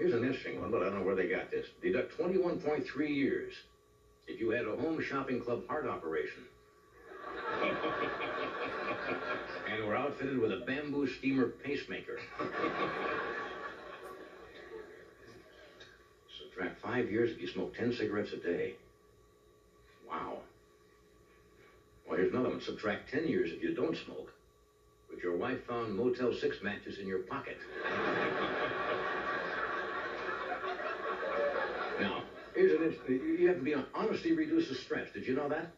Here's an interesting one, but I don't know where they got this. Deduct 21.3 years if you had a home shopping club heart operation. and were outfitted with a bamboo steamer pacemaker. Subtract five years if you smoke 10 cigarettes a day. Wow. Well, here's another one. Subtract 10 years if you don't smoke, but your wife found Motel 6 matches in your pocket. now, here's an interesting, you have to be on honesty reduces stress. Did you know that?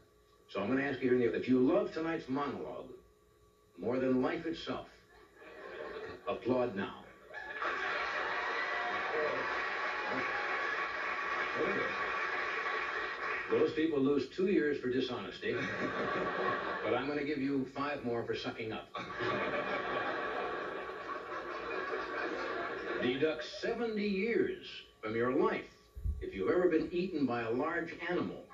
So I'm going to ask you here, if you love tonight's monologue more than life itself, applaud now. Those people lose two years for dishonesty, but I'm going to give you five more for sucking up. Deduct 70 years from your life if you've ever been eaten by a large animal.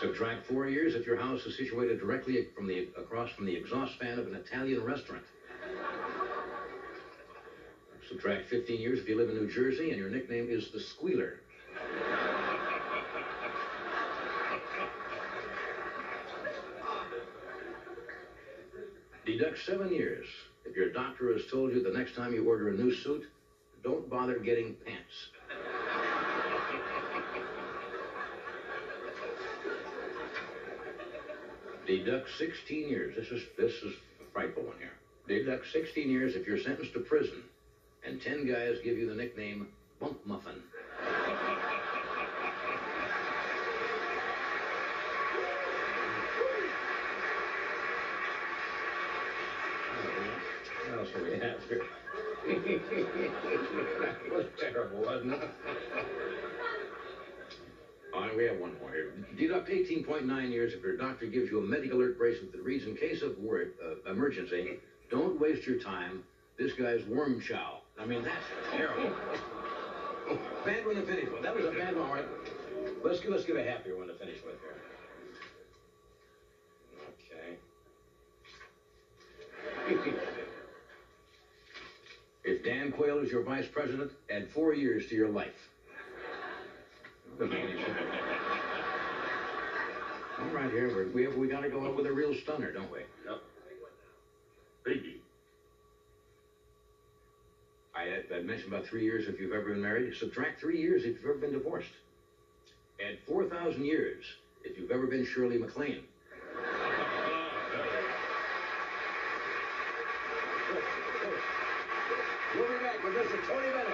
Subtract four years if your house is situated directly from the, across from the exhaust fan of an Italian restaurant. Subtract 15 years if you live in New Jersey and your nickname is the Squealer. Deduct seven years if your doctor has told you the next time you order a new suit, don't bother getting pants. Deduct 16 years. This is this is a frightful one here. Deduct 16 years if you're sentenced to prison, and 10 guys give you the nickname Bunk Muffin. What else do we have here? that was terrible, wasn't it? All right, we have one more here. Deduct 18.9 years if your doctor gives you a medical alert bracelet that reads, in case of word, uh, emergency, don't waste your time. This guy's worm chow. I mean, that's terrible. Oh, bad one to finish with. That was a bad one. All right. Let's, let's give a happier one to finish with here. If Dan Quayle is your vice president, add four years to your life. All right, here we're, we have, we got to go up with a real stunner, don't we? Yep. Biggie. I had, I mentioned about three years if you've ever been married. Subtract three years if you've ever been divorced. Add 4,000 years if you've ever been Shirley MacLaine. We'll be back